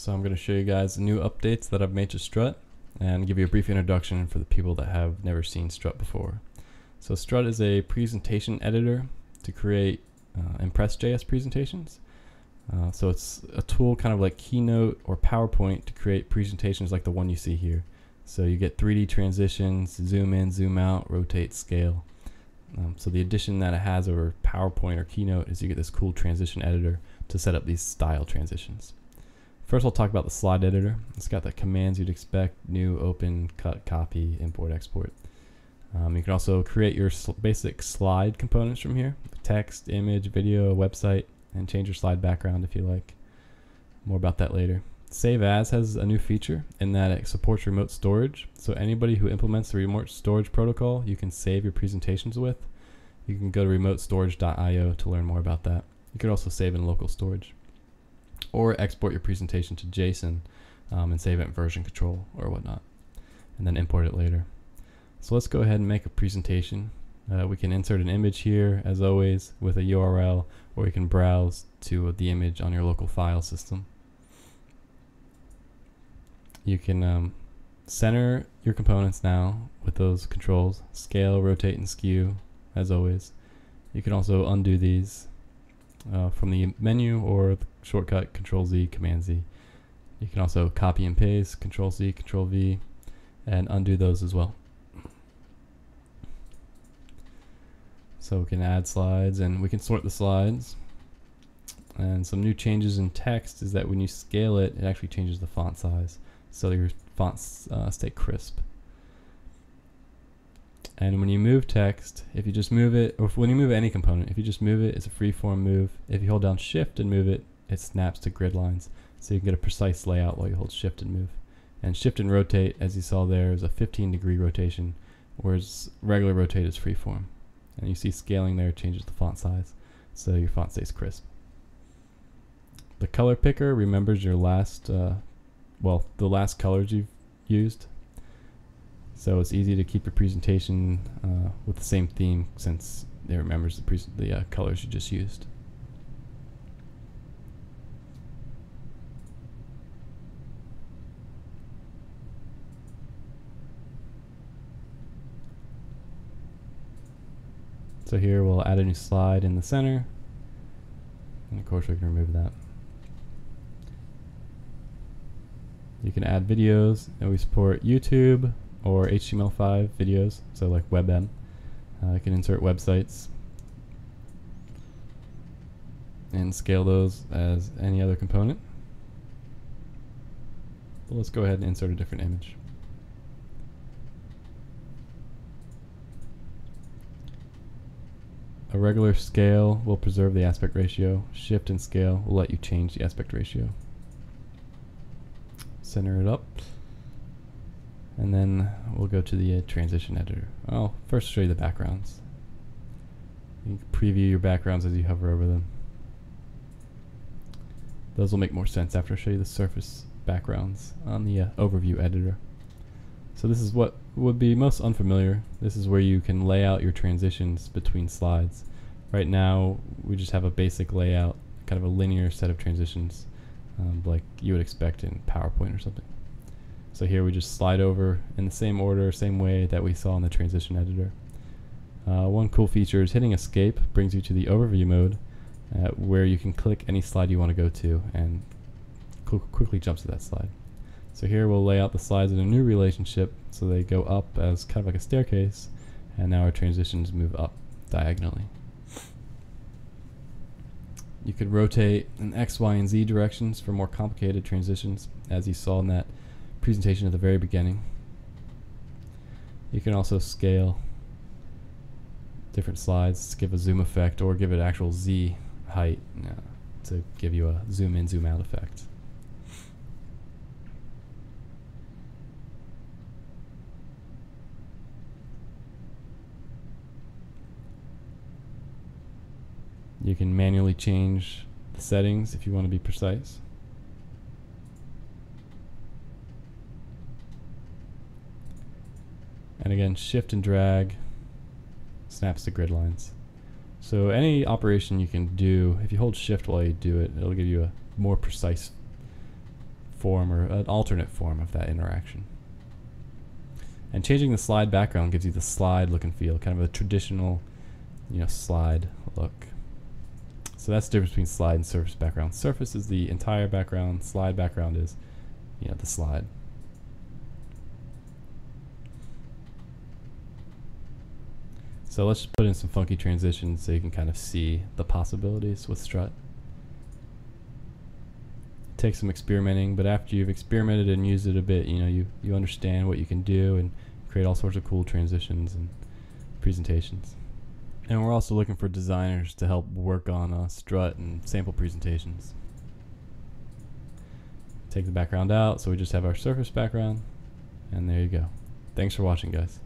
So I'm going to show you guys the new updates that I've made to Strut and give you a brief introduction for the people that have never seen Strut before. So Strut is a presentation editor to create uh, Impress.js presentations. Uh, so it's a tool kind of like Keynote or PowerPoint to create presentations like the one you see here. So you get 3D transitions, zoom in, zoom out, rotate, scale. Um, so the addition that it has over PowerPoint or Keynote is you get this cool transition editor to set up these style transitions. First, I'll talk about the slide editor. It's got the commands you'd expect, new, open, cut, copy, import, export. Um, you can also create your sl basic slide components from here, text, image, video, website, and change your slide background if you like. More about that later. Save As has a new feature in that it supports remote storage. So anybody who implements the remote storage protocol, you can save your presentations with. You can go to remotestorage.io to learn more about that. You could also save in local storage or export your presentation to JSON um, and save it in version control or whatnot, and then import it later. So let's go ahead and make a presentation. Uh, we can insert an image here, as always, with a URL, or you can browse to the image on your local file system. You can um, center your components now with those controls, scale, rotate, and skew, as always. You can also undo these uh, from the menu or the shortcut Control Z, Command Z. You can also copy and paste, Control Z, Control V, and undo those as well. So we can add slides and we can sort the slides. And some new changes in text is that when you scale it, it actually changes the font size. So your fonts uh, stay crisp. And when you move text, if you just move it, or when you move any component, if you just move it, it's a freeform move. If you hold down shift and move it, it snaps to grid lines. So you can get a precise layout while you hold shift and move. And shift and rotate, as you saw there, is a 15 degree rotation, whereas regular rotate is freeform. And you see scaling there changes the font size, so your font stays crisp. The color picker remembers your last, uh, well, the last colors you've used. So it's easy to keep your presentation uh, with the same theme since it remembers the, the uh, colors you just used. So here we'll add a new slide in the center. And of course we can remove that. You can add videos and we support YouTube or HTML5 videos, so like WebM. Uh, I can insert websites and scale those as any other component. But let's go ahead and insert a different image. A regular scale will preserve the aspect ratio. Shift and scale will let you change the aspect ratio. Center it up. And then we'll go to the uh, transition editor. I'll first show you the backgrounds. You can preview your backgrounds as you hover over them. Those will make more sense after I show you the surface backgrounds on the uh, overview editor. So this is what would be most unfamiliar. This is where you can lay out your transitions between slides. Right now, we just have a basic layout, kind of a linear set of transitions, um, like you would expect in PowerPoint or something. So here we just slide over in the same order, same way that we saw in the transition editor. Uh, one cool feature is hitting escape brings you to the overview mode uh, where you can click any slide you want to go to and quickly jumps to that slide. So here we'll lay out the slides in a new relationship so they go up as kind of like a staircase and now our transitions move up diagonally. You could rotate in X, Y, and Z directions for more complicated transitions as you saw in that presentation at the very beginning. You can also scale different slides, to give a zoom effect or give it actual Z height uh, to give you a zoom in, zoom out effect. You can manually change the settings if you want to be precise. And again, shift and drag snaps the grid lines. So any operation you can do, if you hold shift while you do it, it'll give you a more precise form or an alternate form of that interaction. And changing the slide background gives you the slide look and feel, kind of a traditional, you know, slide look. So that's the difference between slide and surface background. Surface is the entire background, slide background is, you know, the slide. So let's just put in some funky transitions so you can kind of see the possibilities with Strut. It takes some experimenting, but after you've experimented and used it a bit, you know, you, you understand what you can do and create all sorts of cool transitions and presentations. And we're also looking for designers to help work on uh, Strut and sample presentations. Take the background out, so we just have our surface background, and there you go. Thanks for watching, guys.